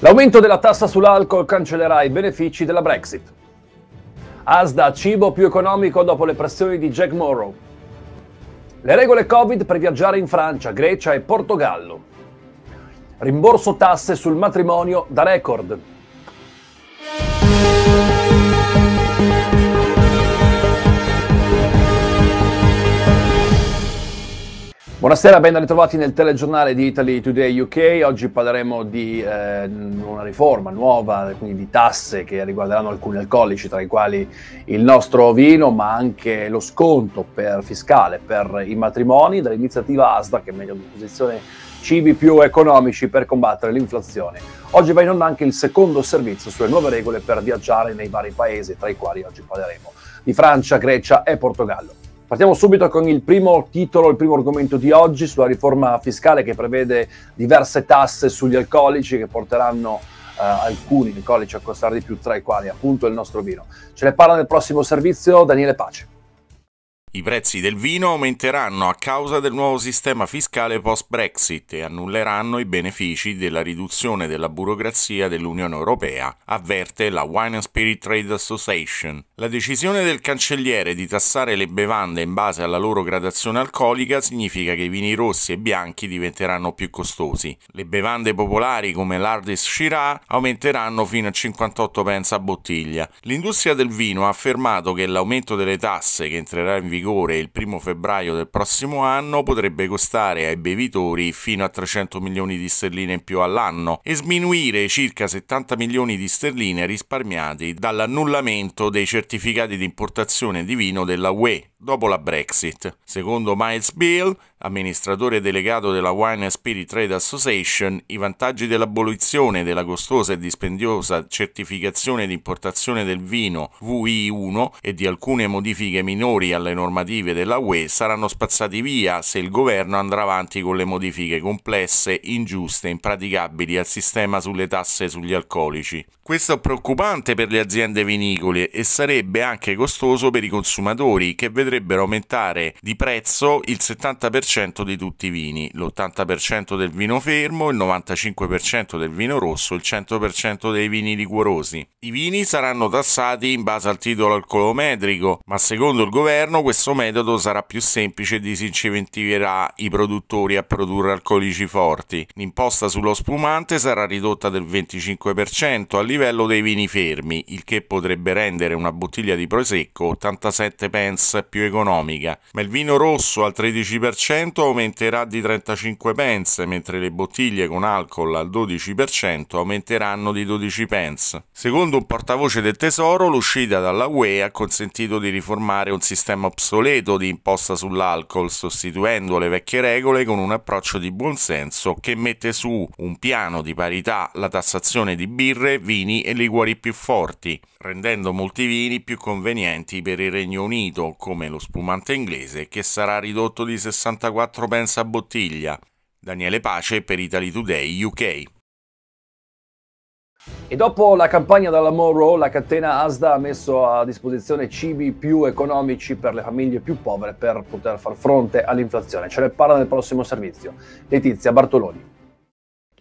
L'aumento della tassa sull'alcol cancellerà i benefici della Brexit. Asda cibo più economico dopo le pressioni di Jack Morrow. Le regole Covid per viaggiare in Francia, Grecia e Portogallo. Rimborso tasse sul matrimonio da record. Buonasera, ben ritrovati nel telegiornale di Italy Today UK. Oggi parleremo di eh, una riforma nuova, quindi di tasse che riguarderanno alcuni alcolici, tra i quali il nostro vino, ma anche lo sconto per, fiscale per i matrimoni dall'iniziativa ASDA che mette a disposizione cibi più economici per combattere l'inflazione. Oggi va in onda anche il secondo servizio sulle nuove regole per viaggiare nei vari paesi, tra i quali oggi parleremo di Francia, Grecia e Portogallo. Partiamo subito con il primo titolo, il primo argomento di oggi sulla riforma fiscale che prevede diverse tasse sugli alcolici che porteranno eh, alcuni alcolici a costare di più, tra i quali appunto il nostro vino. Ce ne parla nel prossimo servizio Daniele Pace. I prezzi del vino aumenteranno a causa del nuovo sistema fiscale post-Brexit e annulleranno i benefici della riduzione della burocrazia dell'Unione Europea, avverte la Wine and Spirit Trade Association. La decisione del cancelliere di tassare le bevande in base alla loro gradazione alcolica significa che i vini rossi e bianchi diventeranno più costosi. Le bevande popolari come l'Ardis Shiraz aumenteranno fino a 58 pence a bottiglia. L'industria del vino ha affermato che l'aumento delle tasse che entrerà in vigore vigore il primo febbraio del prossimo anno potrebbe costare ai bevitori fino a 300 milioni di sterline in più all'anno e sminuire circa 70 milioni di sterline risparmiati dall'annullamento dei certificati di importazione di vino della UE dopo la Brexit. Secondo Miles Bill, amministratore delegato della Wine and Spirit Trade Association, i vantaggi dell'abolizione della costosa e dispendiosa certificazione di importazione del vino VI1 e di alcune modifiche minori alle normative della UE saranno spazzati via se il governo andrà avanti con le modifiche complesse, ingiuste e impraticabili al sistema sulle tasse sugli alcolici. Questo è preoccupante per le aziende vinicole e sarebbe anche costoso per i consumatori che vedrebbero aumentare di prezzo il 70% di tutti i vini, l'80% del vino fermo, il 95% del vino rosso, il 100% dei vini liquorosi. I vini saranno tassati in base al titolo alcolometrico, ma secondo il governo questo metodo sarà più semplice e disincentiverà i produttori a produrre alcolici forti. L'imposta sullo spumante sarà ridotta del 25% a livello dei vini fermi, il che potrebbe rendere una bottiglia di prosecco 87 pence più economica, ma il vino rosso al 13% aumenterà di 35 pence, mentre le bottiglie con alcol al 12% aumenteranno di 12 pence. Secondo un portavoce del Tesoro, l'uscita dalla UE ha consentito di riformare un sistema obsoleto di imposta sull'alcol, sostituendo le vecchie regole con un approccio di buonsenso che mette su un piano di parità la tassazione di birre, vini e liquori più forti, rendendo molti vini più convenienti per il Regno Unito, come lo spumante inglese, che sarà ridotto di 64 pence a bottiglia. Daniele Pace per Italy Today UK. E dopo la campagna dalla Monroe, la catena Asda ha messo a disposizione cibi più economici per le famiglie più povere per poter far fronte all'inflazione. Ce ne parla nel prossimo servizio. Letizia Bartoloni.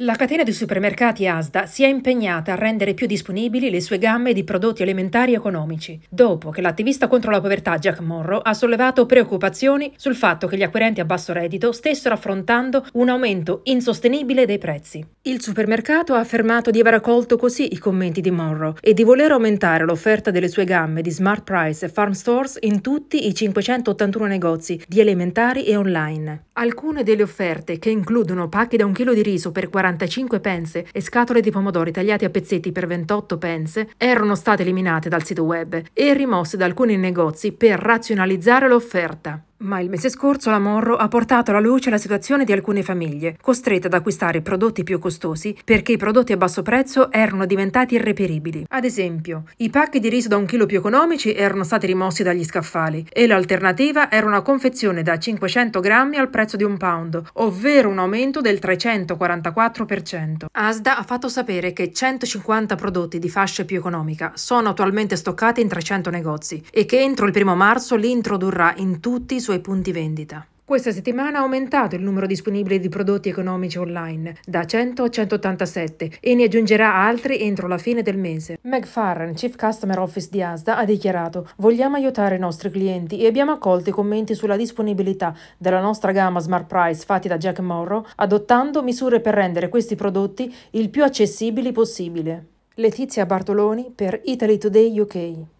La catena di supermercati Asda si è impegnata a rendere più disponibili le sue gamme di prodotti alimentari economici, dopo che l'attivista contro la povertà Jack Morrow ha sollevato preoccupazioni sul fatto che gli acquirenti a basso reddito stessero affrontando un aumento insostenibile dei prezzi. Il supermercato ha affermato di aver accolto così i commenti di Morrow e di voler aumentare l'offerta delle sue gamme di Smart Price e Farm Stores in tutti i 581 negozi di elementari e online. Alcune delle offerte, che includono pacchi da un chilo di riso per 40 45 pence e scatole di pomodori tagliati a pezzetti per 28 pence erano state eliminate dal sito web e rimosse da alcuni negozi per razionalizzare l'offerta. Ma il mese scorso la Morro ha portato alla luce la situazione di alcune famiglie, costrette ad acquistare prodotti più costosi perché i prodotti a basso prezzo erano diventati irreperibili. Ad esempio, i pacchi di riso da un chilo più economici erano stati rimossi dagli scaffali e l'alternativa era una confezione da 500 grammi al prezzo di un pound, ovvero un aumento del 344%. Asda ha fatto sapere che 150 prodotti di fascia più economica sono attualmente stoccati in 300 negozi e che entro il primo marzo li introdurrà in tutti i suoi punti vendita. Questa settimana ha aumentato il numero disponibile di prodotti economici online da 100 a 187 e ne aggiungerà altri entro la fine del mese. Meg Farren, Chief Customer Office di Asda, ha dichiarato: Vogliamo aiutare i nostri clienti e abbiamo accolto i commenti sulla disponibilità della nostra gamma Smart Price fatti da Jack Morrow, adottando misure per rendere questi prodotti il più accessibili possibile. Letizia Bartoloni per Italy Today UK.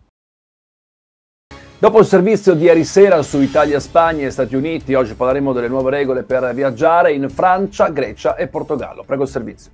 Dopo il servizio di ieri sera su Italia, Spagna e Stati Uniti, oggi parleremo delle nuove regole per viaggiare in Francia, Grecia e Portogallo. Prego il servizio.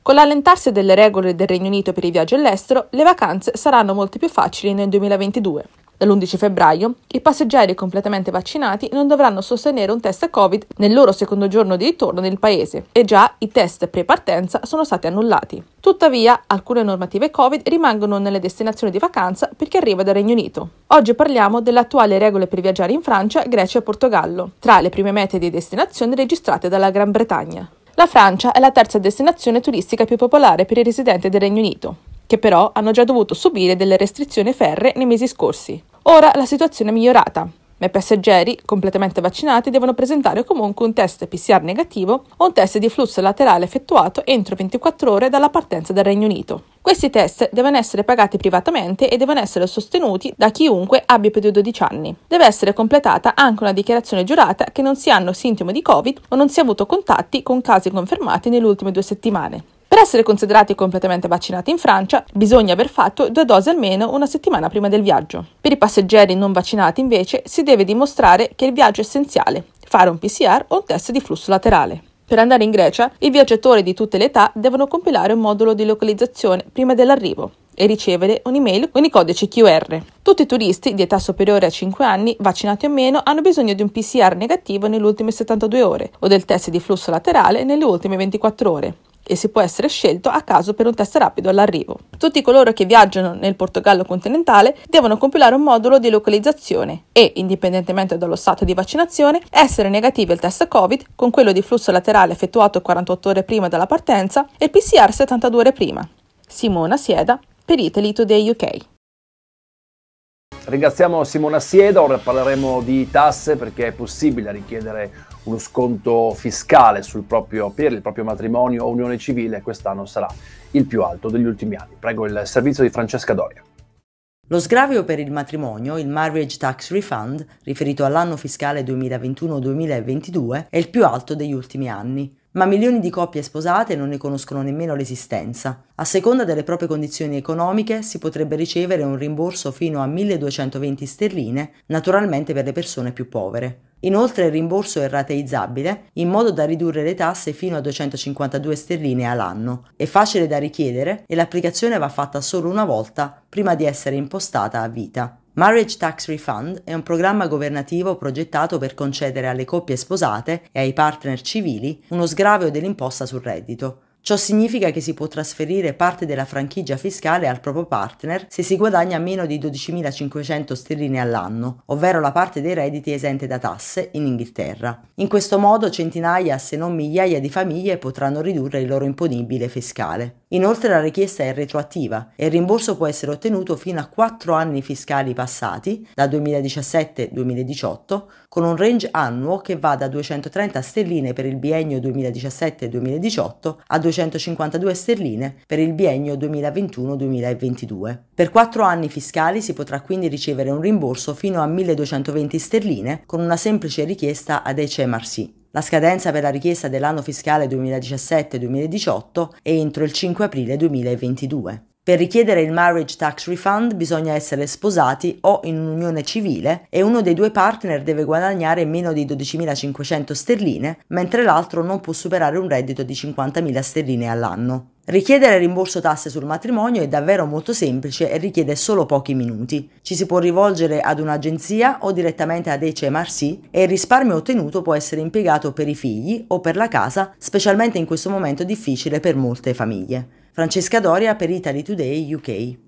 Con l'allentarsi delle regole del Regno Unito per i viaggi all'estero, le vacanze saranno molto più facili nel 2022. Dall'11 febbraio, i passeggeri completamente vaccinati non dovranno sostenere un test Covid nel loro secondo giorno di ritorno nel paese e già i test pre-partenza sono stati annullati. Tuttavia, alcune normative Covid rimangono nelle destinazioni di vacanza per chi arriva dal Regno Unito. Oggi parliamo delle attuali regole per viaggiare in Francia, Grecia e Portogallo, tra le prime mete di destinazione registrate dalla Gran Bretagna. La Francia è la terza destinazione turistica più popolare per i residenti del Regno Unito, che però hanno già dovuto subire delle restrizioni ferre nei mesi scorsi. Ora la situazione è migliorata, ma i passeggeri completamente vaccinati devono presentare comunque un test PCR negativo o un test di flusso laterale effettuato entro 24 ore dalla partenza dal Regno Unito. Questi test devono essere pagati privatamente e devono essere sostenuti da chiunque abbia più di 12 anni. Deve essere completata anche una dichiarazione giurata che non si hanno sintomi di Covid o non si è avuto contatti con casi confermati nelle ultime due settimane. Per essere considerati completamente vaccinati in Francia bisogna aver fatto due dosi almeno una settimana prima del viaggio. Per i passeggeri non vaccinati invece si deve dimostrare che il viaggio è essenziale, fare un PCR o un test di flusso laterale. Per andare in Grecia, i viaggiatori di tutte le età devono compilare un modulo di localizzazione prima dell'arrivo e ricevere un'email con i codici QR. Tutti i turisti di età superiore a 5 anni, vaccinati o meno, hanno bisogno di un PCR negativo nelle ultime 72 ore o del test di flusso laterale nelle ultime 24 ore e si può essere scelto a caso per un test rapido all'arrivo. Tutti coloro che viaggiano nel Portogallo continentale devono compilare un modulo di localizzazione e, indipendentemente dallo stato di vaccinazione, essere negativi al test Covid con quello di flusso laterale effettuato 48 ore prima della partenza e PCR 72 ore prima. Simona Sieda per Italy Today UK. Ringraziamo Simona Sieda, ora parleremo di tasse perché è possibile richiedere uno sconto fiscale proprio, per il proprio matrimonio o unione civile, quest'anno sarà il più alto degli ultimi anni. Prego il servizio di Francesca Doria. Lo sgravio per il matrimonio, il Marriage Tax Refund, riferito all'anno fiscale 2021-2022, è il più alto degli ultimi anni ma milioni di coppie sposate non ne conoscono nemmeno l'esistenza. A seconda delle proprie condizioni economiche si potrebbe ricevere un rimborso fino a 1220 sterline, naturalmente per le persone più povere. Inoltre il rimborso è rateizzabile in modo da ridurre le tasse fino a 252 sterline all'anno. È facile da richiedere e l'applicazione va fatta solo una volta prima di essere impostata a vita. Marriage Tax Refund è un programma governativo progettato per concedere alle coppie sposate e ai partner civili uno sgravio dell'imposta sul reddito. Ciò significa che si può trasferire parte della franchigia fiscale al proprio partner se si guadagna meno di 12.500 sterline all'anno, ovvero la parte dei redditi esente da tasse in Inghilterra. In questo modo centinaia se non migliaia di famiglie potranno ridurre il loro imponibile fiscale. Inoltre la richiesta è retroattiva e il rimborso può essere ottenuto fino a 4 anni fiscali passati, da 2017-2018, con un range annuo che va da 230 sterline per il biennio 2017-2018 a 252 sterline per il biennio 2021-2022. Per 4 anni fiscali si potrà quindi ricevere un rimborso fino a 1220 sterline con una semplice richiesta ad HMRC. La scadenza per la richiesta dell'anno fiscale 2017-2018 è entro il 5 aprile 2022. Per richiedere il marriage tax refund bisogna essere sposati o in un'unione civile e uno dei due partner deve guadagnare meno di 12.500 sterline, mentre l'altro non può superare un reddito di 50.000 sterline all'anno. Richiedere rimborso tasse sul matrimonio è davvero molto semplice e richiede solo pochi minuti. Ci si può rivolgere ad un'agenzia o direttamente ad HMRC e il risparmio ottenuto può essere impiegato per i figli o per la casa, specialmente in questo momento difficile per molte famiglie. Francesca Doria per Italy Today UK.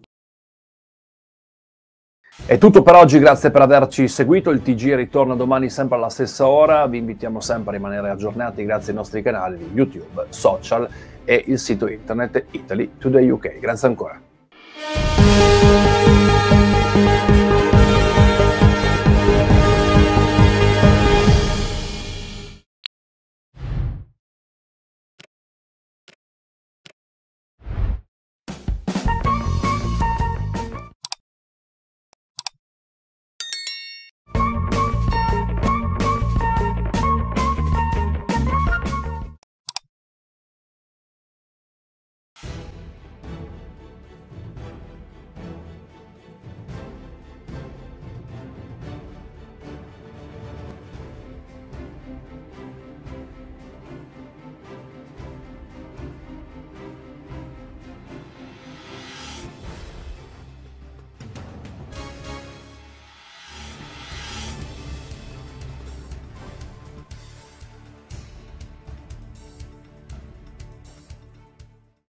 È tutto per oggi, grazie per averci seguito. Il TG ritorna domani sempre alla stessa ora. Vi invitiamo sempre a rimanere aggiornati grazie ai nostri canali di YouTube, social e il sito internet Italy Today UK. Grazie ancora.